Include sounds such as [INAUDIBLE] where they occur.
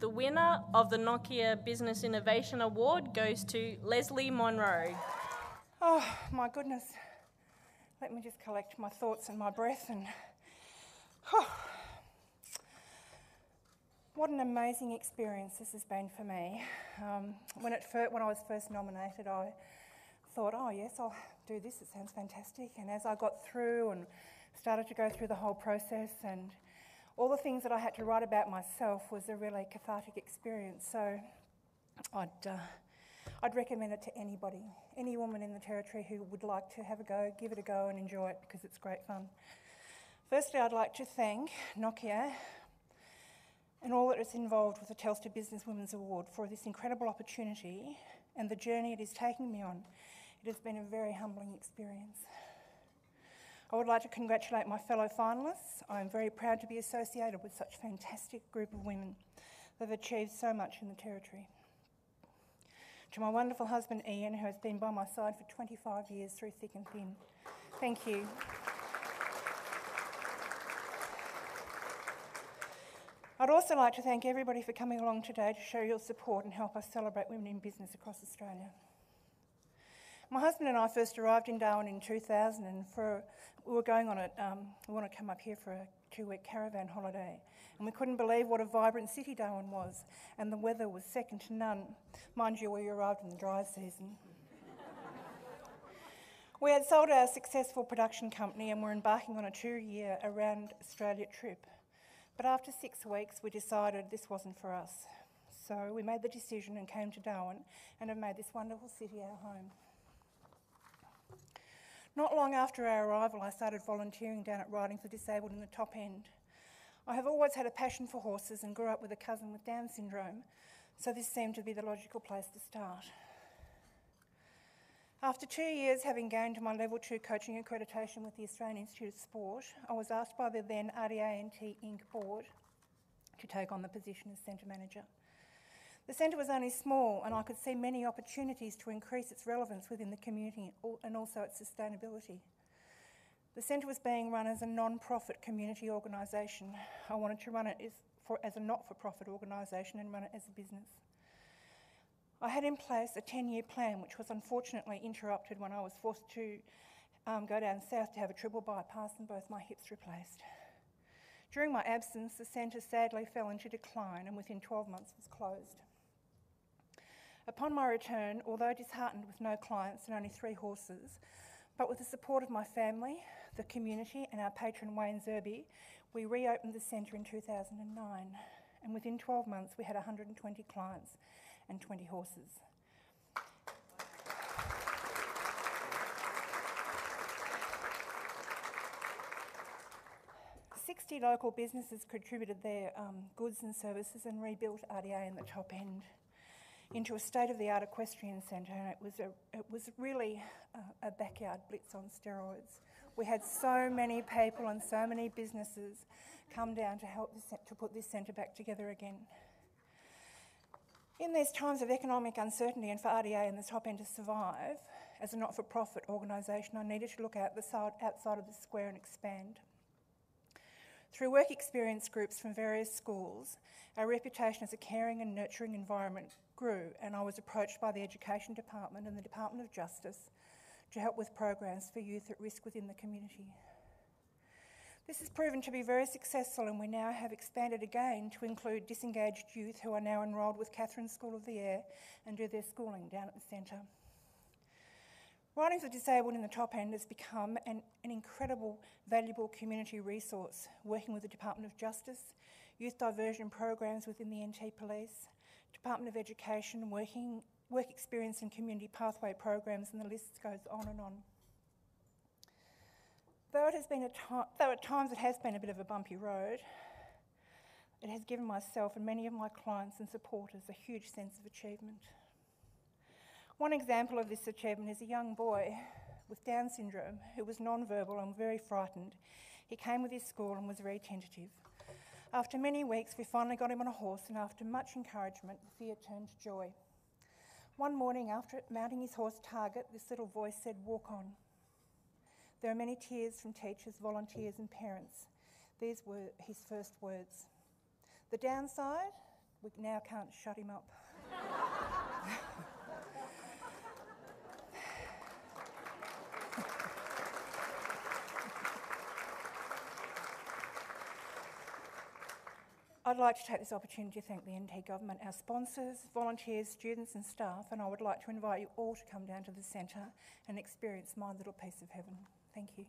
The winner of the Nokia Business Innovation Award goes to Leslie Monroe. Oh, my goodness. Let me just collect my thoughts and my breath and. Oh. What an amazing experience this has been for me. Um, when, it when I was first nominated, I thought, oh, yes, I'll do this, it sounds fantastic. And as I got through and started to go through the whole process and all the things that I had to write about myself was a really cathartic experience. So I'd, uh, I'd recommend it to anybody, any woman in the Territory who would like to have a go, give it a go and enjoy it because it's great fun. Firstly, I'd like to thank Nokia and all that is involved with the Telstra Business Women's Award for this incredible opportunity and the journey it is taking me on. It has been a very humbling experience. I would like to congratulate my fellow finalists. I am very proud to be associated with such a fantastic group of women that have achieved so much in the Territory. To my wonderful husband Ian, who has been by my side for 25 years through thick and thin, thank you. I'd also like to thank everybody for coming along today to show your support and help us celebrate women in business across Australia. My husband and I first arrived in Darwin in 2000, and for we were going on a um, we want to come up here for a two-week caravan holiday, and we couldn't believe what a vibrant city Darwin was, and the weather was second to none. Mind you, we arrived in the dry season. [LAUGHS] we had sold our successful production company and were embarking on a two-year around Australia trip, but after six weeks, we decided this wasn't for us. So we made the decision and came to Darwin and have made this wonderful city our home. Not long after our arrival, I started volunteering down at Riding for Disabled in the top end. I have always had a passion for horses and grew up with a cousin with Down syndrome, so this seemed to be the logical place to start. After two years having gained my level two coaching accreditation with the Australian Institute of Sport, I was asked by the then RDANT Inc. board to take on the position as centre manager. The centre was only small, and I could see many opportunities to increase its relevance within the community and also its sustainability. The centre was being run as a non profit community organisation. I wanted to run it as, for, as a not for profit organisation and run it as a business. I had in place a 10 year plan, which was unfortunately interrupted when I was forced to um, go down south to have a triple bypass and both my hips replaced. During my absence, the centre sadly fell into decline and within 12 months was closed. Upon my return, although disheartened with no clients and only three horses, but with the support of my family, the community, and our patron Wayne Zerby, we reopened the centre in 2009. And within 12 months, we had 120 clients and 20 horses. Sixty local businesses contributed their um, goods and services and rebuilt RDA in the top end into a state-of-the-art equestrian centre, and it was a, it was really a, a backyard blitz on steroids. We had so many people and so many businesses come down to help this, to put this centre back together again. In these times of economic uncertainty and for RDA and the top end to survive, as a not-for-profit organisation, I needed to look out the side, outside of the square and expand. Through work experience groups from various schools, our reputation as a caring and nurturing environment grew, and I was approached by the Education Department and the Department of Justice to help with programs for youth at risk within the community. This has proven to be very successful, and we now have expanded again to include disengaged youth who are now enrolled with Katherine School of the Air and do their schooling down at the centre. Riding for Disabled in the top end has become an, an incredible, valuable community resource, working with the Department of Justice, youth diversion programs within the NT Police, Department of Education, working, work experience and community pathway programs, and the list goes on and on. Though, it has been a though at times it has been a bit of a bumpy road, it has given myself and many of my clients and supporters a huge sense of achievement. One example of this achievement is a young boy with Down syndrome who was non-verbal and very frightened. He came with his school and was very tentative. After many weeks, we finally got him on a horse, and after much encouragement, fear turned to joy. One morning, after mounting his horse Target, this little voice said, Walk on. There are many tears from teachers, volunteers, and parents. These were his first words. The downside? We now can't shut him up. [LAUGHS] I'd like to take this opportunity to thank the NT Government, our sponsors, volunteers, students, and staff, and I would like to invite you all to come down to the centre and experience my little piece of heaven. Thank you.